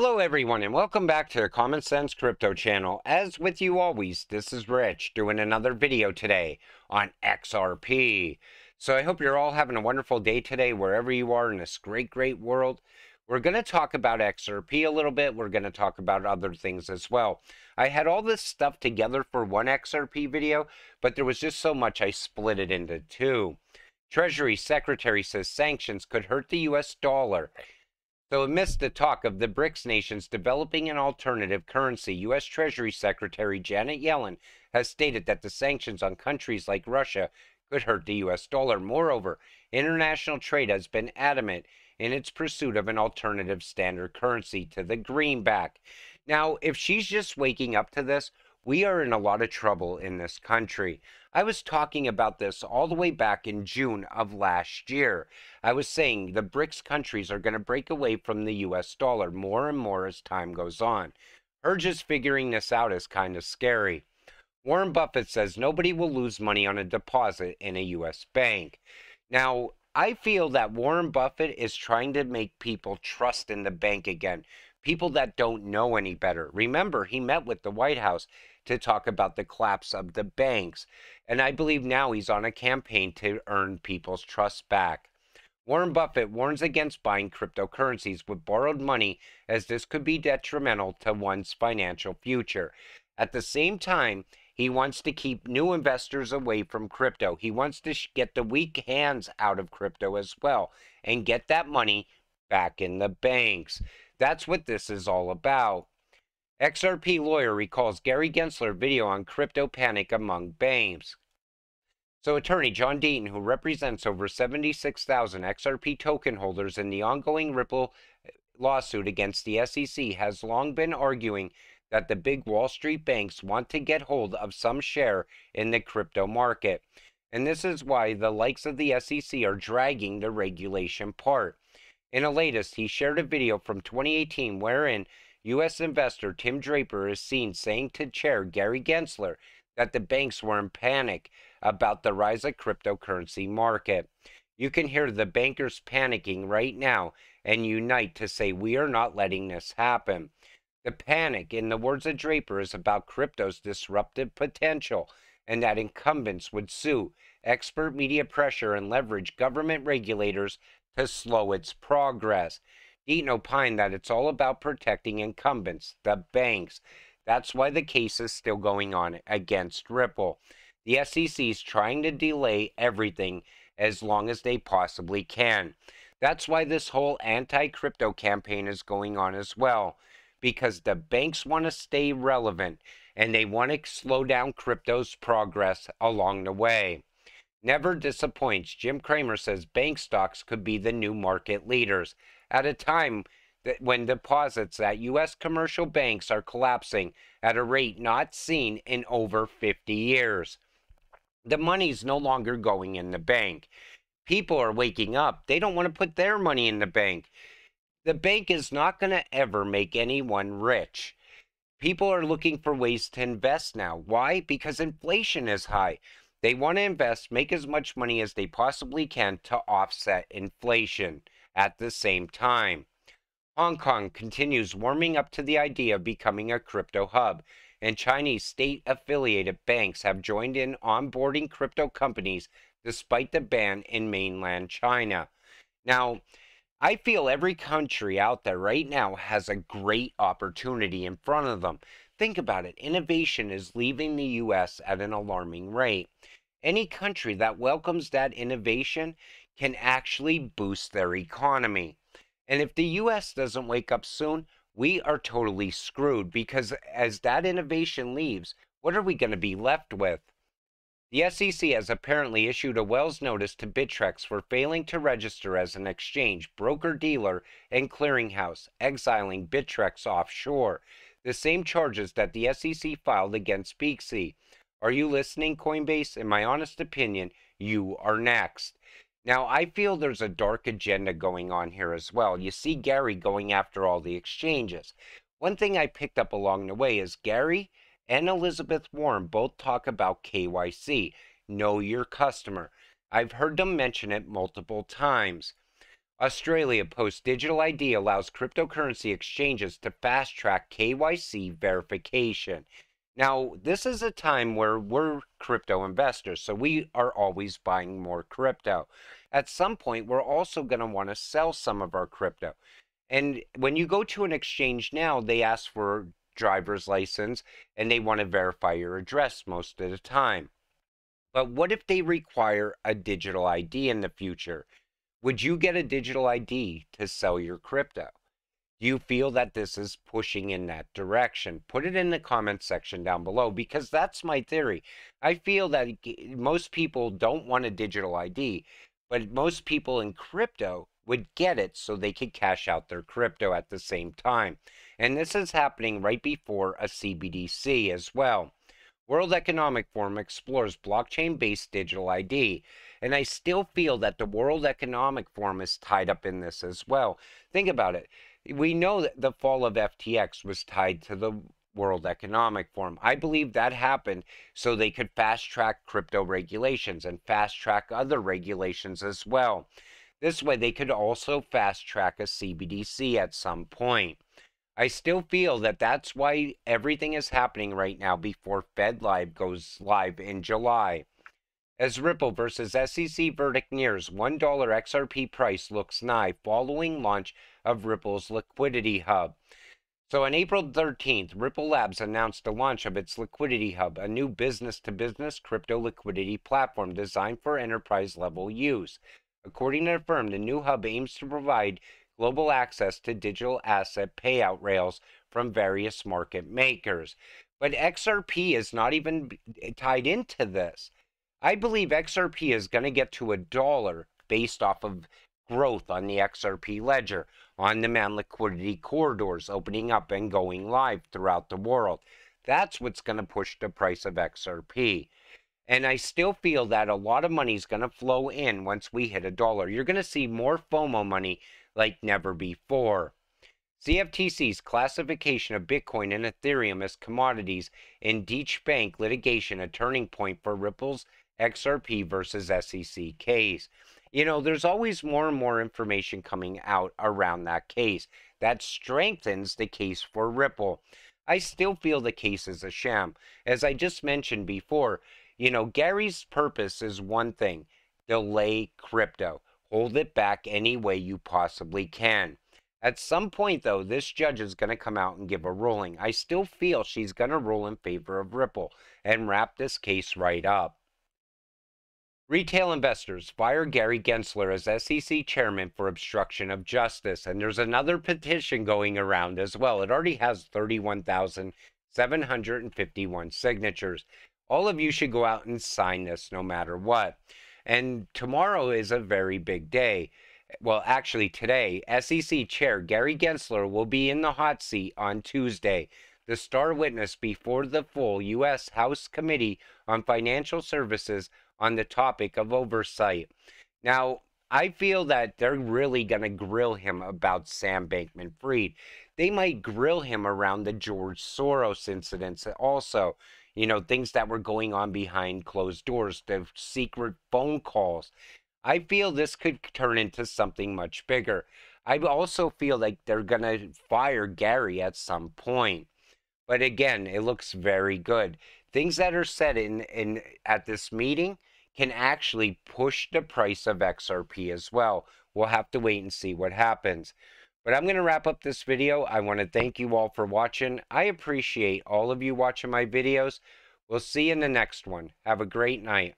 Hello everyone and welcome back to the Common Sense Crypto channel. As with you always, this is Rich doing another video today on XRP. So I hope you're all having a wonderful day today wherever you are in this great, great world. We're going to talk about XRP a little bit. We're going to talk about other things as well. I had all this stuff together for one XRP video, but there was just so much I split it into two. Treasury Secretary says sanctions could hurt the US dollar so, amidst the talk of the BRICS nations developing an alternative currency, U.S. Treasury Secretary Janet Yellen has stated that the sanctions on countries like Russia could hurt the U.S. dollar. Moreover, international trade has been adamant in its pursuit of an alternative standard currency to the greenback. Now, if she's just waking up to this, we are in a lot of trouble in this country. I was talking about this all the way back in June of last year. I was saying the BRICS countries are going to break away from the US dollar more and more as time goes on. Her just figuring this out is kind of scary. Warren Buffett says nobody will lose money on a deposit in a US bank. Now, I feel that Warren Buffett is trying to make people trust in the bank again people that don't know any better. Remember, he met with the White House to talk about the collapse of the banks. And I believe now he's on a campaign to earn people's trust back. Warren Buffett warns against buying cryptocurrencies with borrowed money as this could be detrimental to one's financial future. At the same time, he wants to keep new investors away from crypto. He wants to get the weak hands out of crypto as well and get that money back in the banks. That's what this is all about. XRP lawyer recalls Gary Gensler video on crypto panic among banks. So, attorney John Deaton, who represents over 76,000 XRP token holders in the ongoing Ripple uh, lawsuit against the SEC, has long been arguing that the big Wall Street banks want to get hold of some share in the crypto market. And this is why the likes of the SEC are dragging the regulation part. In a latest, he shared a video from 2018 wherein U.S. investor Tim Draper is seen saying to Chair Gary Gensler that the banks were in panic about the rise of cryptocurrency market. You can hear the bankers panicking right now and unite to say we are not letting this happen. The panic, in the words of Draper, is about crypto's disruptive potential and that incumbents would sue, expert media pressure, and leverage government regulators to slow its progress. Deaton opined that it's all about protecting incumbents, the banks. That's why the case is still going on against Ripple. The SEC is trying to delay everything as long as they possibly can. That's why this whole anti crypto campaign is going on as well, because the banks want to stay relevant and they want to slow down crypto's progress along the way never disappoints. Jim Cramer says bank stocks could be the new market leaders at a time that when deposits at U.S. commercial banks are collapsing at a rate not seen in over 50 years. The money's no longer going in the bank. People are waking up. They don't want to put their money in the bank. The bank is not going to ever make anyone rich. People are looking for ways to invest now. Why? Because inflation is high. They want to invest, make as much money as they possibly can to offset inflation at the same time. Hong Kong continues warming up to the idea of becoming a crypto hub, and Chinese state affiliated banks have joined in onboarding crypto companies despite the ban in mainland China. Now, I feel every country out there right now has a great opportunity in front of them. Think about it innovation is leaving the US at an alarming rate. Any country that welcomes that innovation can actually boost their economy. And if the US doesn't wake up soon, we are totally screwed because as that innovation leaves, what are we going to be left with? The SEC has apparently issued a Wells notice to Bittrex for failing to register as an exchange, broker dealer, and clearinghouse, exiling Bittrex offshore the same charges that the SEC filed against Beaxy. Are you listening, Coinbase? In my honest opinion, you are next. Now, I feel there's a dark agenda going on here as well. You see Gary going after all the exchanges. One thing I picked up along the way is Gary and Elizabeth Warren both talk about KYC, know your customer. I've heard them mention it multiple times. Australia post digital ID allows cryptocurrency exchanges to fast track KYC verification. Now, this is a time where we're crypto investors, so we are always buying more crypto. At some point, we're also going to want to sell some of our crypto. And when you go to an exchange now, they ask for driver's license and they want to verify your address most of the time. But what if they require a digital ID in the future? Would you get a digital ID to sell your crypto? Do you feel that this is pushing in that direction? Put it in the comment section down below because that's my theory. I feel that most people don't want a digital ID, but most people in crypto would get it so they could cash out their crypto at the same time. And this is happening right before a CBDC as well. World Economic Forum explores blockchain based digital ID. And I still feel that the World Economic Forum is tied up in this as well. Think about it. We know that the fall of FTX was tied to the World Economic Forum. I believe that happened so they could fast track crypto regulations and fast track other regulations as well. This way, they could also fast track a CBDC at some point. I still feel that that's why everything is happening right now before Fed Live goes live in July. As Ripple versus SEC verdict nears, $1 XRP price looks nigh following launch of Ripple's Liquidity Hub. So on April 13th, Ripple Labs announced the launch of its Liquidity Hub, a new business to business crypto liquidity platform designed for enterprise level use. According to the firm, the new hub aims to provide global access to digital asset payout rails from various market makers. But XRP is not even tied into this. I believe XRP is going to get to a dollar based off of growth on the XRP ledger, on demand liquidity corridors opening up and going live throughout the world. That's what's going to push the price of XRP. And I still feel that a lot of money is going to flow in once we hit a dollar. You're going to see more FOMO money like never before. CFTC's classification of Bitcoin and Ethereum as commodities in Deutsche Bank litigation a turning point for Ripple's XRP versus SEC case. You know, there's always more and more information coming out around that case that strengthens the case for Ripple. I still feel the case is a sham. As I just mentioned before, you know, Gary's purpose is one thing delay crypto. Hold it back any way you possibly can. At some point, though, this judge is going to come out and give a ruling. I still feel she's going to rule in favor of Ripple and wrap this case right up. Retail investors fire Gary Gensler as SEC chairman for obstruction of justice. And there's another petition going around as well. It already has 31,751 signatures. All of you should go out and sign this no matter what. And tomorrow is a very big day. Well, actually, today, SEC Chair Gary Gensler will be in the hot seat on Tuesday, the star witness before the full U.S. House Committee on Financial Services on the topic of oversight. Now, I feel that they're really going to grill him about Sam Bankman Fried. They might grill him around the George Soros incidents uh, also you know, things that were going on behind closed doors, the secret phone calls. I feel this could turn into something much bigger. I also feel like they're going to fire Gary at some point. But again, it looks very good. Things that are said in, in at this meeting can actually push the price of XRP as well. We'll have to wait and see what happens. But I'm going to wrap up this video. I want to thank you all for watching. I appreciate all of you watching my videos. We'll see you in the next one. Have a great night.